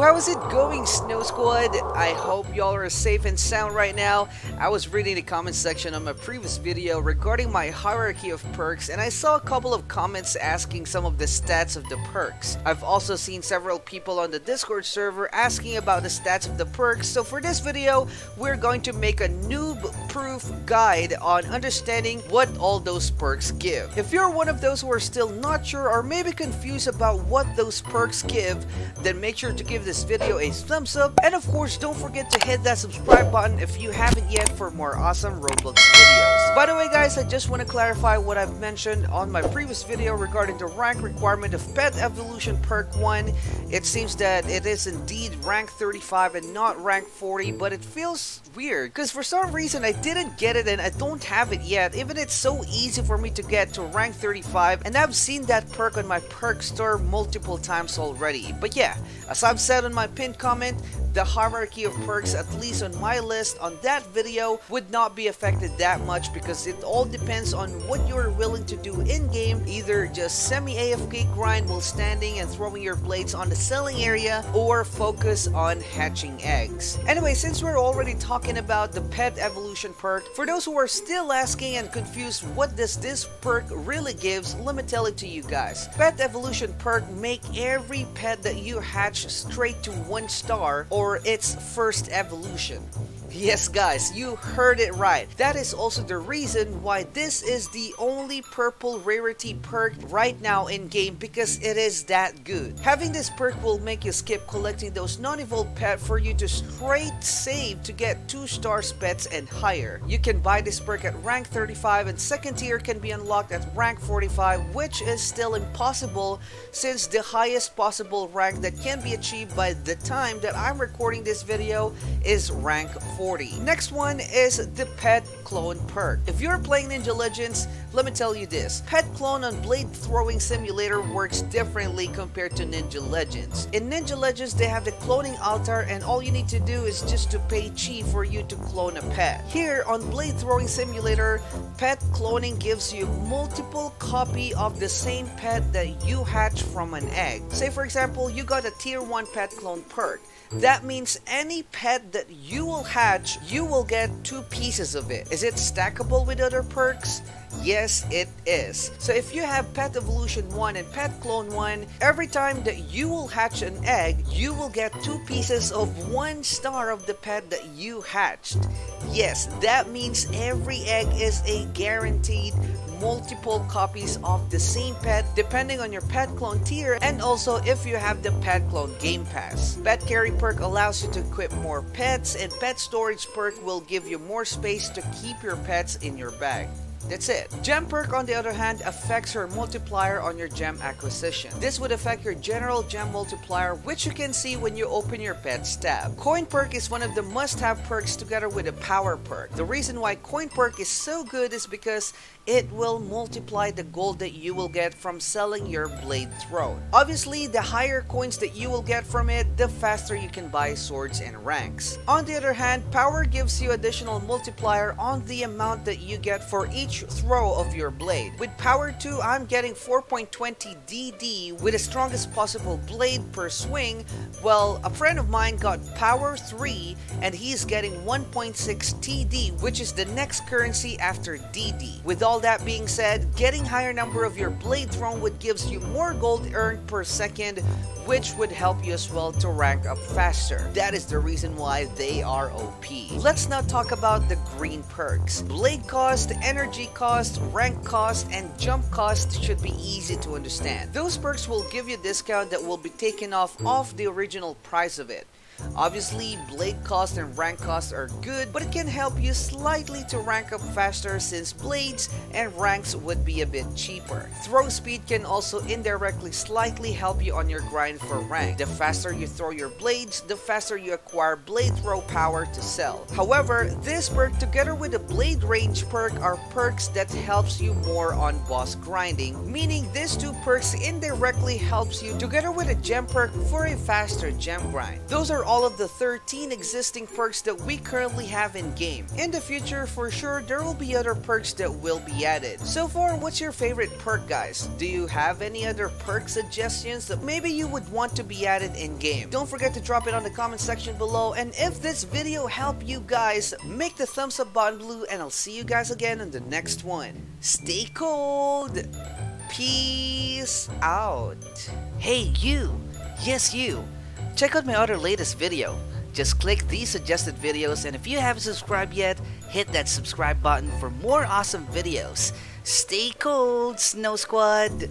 how's it going, Snow Squad? I hope y'all are safe and sound right now. I was reading the comment section on my previous video regarding my hierarchy of perks and I saw a couple of comments asking some of the stats of the perks. I've also seen several people on the Discord server asking about the stats of the perks, so for this video, we're going to make a noob-proof guide on understanding what all those perks give. If you're one of those who are still not sure or maybe confused about what those perks give, then make sure to give this video a thumbs up and of course don't forget to hit that subscribe button if you haven't yet for more awesome Roblox videos. By the way guys, I just want to clarify what I've mentioned on my previous video regarding the rank requirement of Pet Evolution Perk 1. It seems that it is indeed rank 35 and not rank 40 but it feels weird because for some reason I didn't get it and I don't have it yet even it's so easy for me to get to rank 35 and I've seen that perk on my perk store multiple times already. But yeah, as I've said in my pinned comment, the hierarchy of perks, at least on my list on that video, would not be affected that much because it all depends on what you're willing to do in-game, either just semi-AFK grind while standing and throwing your blades on the selling area, or focus on hatching eggs. Anyway, since we're already talking about the pet evolution perk, for those who are still asking and confused what does this perk really gives, let me tell it to you guys. Pet evolution perk make every pet that you hatch straight to 1 star or its first evolution. Yes guys, you heard it right. That is also the reason why this is the only purple rarity perk right now in game because it is that good. Having this perk will make you skip collecting those non-evolved pet for you to straight save to get 2 stars pets and higher. You can buy this perk at rank 35 and second tier can be unlocked at rank 45 which is still impossible since the highest possible rank that can be achieved by the time that I'm recording this video is rank 40. Next one is the Pet Clone perk. If you're playing Ninja Legends, let me tell you this. Pet Clone on Blade Throwing Simulator works differently compared to Ninja Legends. In Ninja Legends, they have the cloning altar and all you need to do is just to pay chi for you to clone a pet. Here on Blade Throwing Simulator, pet cloning gives you multiple copy of the same pet that you hatch from an egg. Say for example, you got a tier 1 pet clone perk. That means any pet that you will hatch, you will get two pieces of it. Is it stackable with other perks? Yes, it is. So if you have Pet Evolution 1 and Pet Clone 1, every time that you will hatch an egg, you will get two pieces of one star of the pet that you hatched. Yes, that means every egg is a guaranteed multiple copies of the same pet depending on your pet clone tier and also if you have the pet clone game pass. Pet carry perk allows you to equip more pets and pet storage perk will give you more space to keep your pets in your bag. That's it. Gem perk on the other hand affects your multiplier on your gem acquisition. This would affect your general gem multiplier which you can see when you open your pet's tab. Coin perk is one of the must-have perks together with a power perk. The reason why coin perk is so good is because it will multiply the gold that you will get from selling your blade thrown. Obviously, the higher coins that you will get from it, the faster you can buy swords and ranks. On the other hand, power gives you additional multiplier on the amount that you get for each throw of your blade. With power 2, I'm getting 4.20 DD with the strongest possible blade per swing, well, a friend of mine got power 3 and he's getting 1.6 TD, which is the next currency after DD. With all that being said, getting higher number of your blade thrown would gives you more gold earned per second, which would help you as well to rank up faster. That is the reason why they are OP. Let's now talk about the green perks. Blade cost, energy cost, rank cost, and jump cost should be easy to understand. Those perks will give you a discount that will be taken off off the original price of it. Obviously, blade cost and rank cost are good, but it can help you slightly to rank up faster since blades and ranks would be a bit cheaper. Throw speed can also indirectly slightly help you on your grind for rank. The faster you throw your blades, the faster you acquire blade throw power to sell. However, this perk together with the blade range perk are perks that helps you more on boss grinding, meaning these two perks indirectly helps you together with a gem perk for a faster gem grind. Those are all of the 13 existing perks that we currently have in game. In the future, for sure, there will be other perks that will be added. So far, what's your favorite perk guys? Do you have any other perk suggestions that maybe you would want to be added in game? Don't forget to drop it on the comment section below and if this video helped you guys, make the thumbs up button blue and I'll see you guys again in the next one. Stay cold! Peace out! Hey you! Yes you! Check out my other latest video. Just click these suggested videos and if you haven't subscribed yet, hit that subscribe button for more awesome videos. Stay cold, Snow Squad!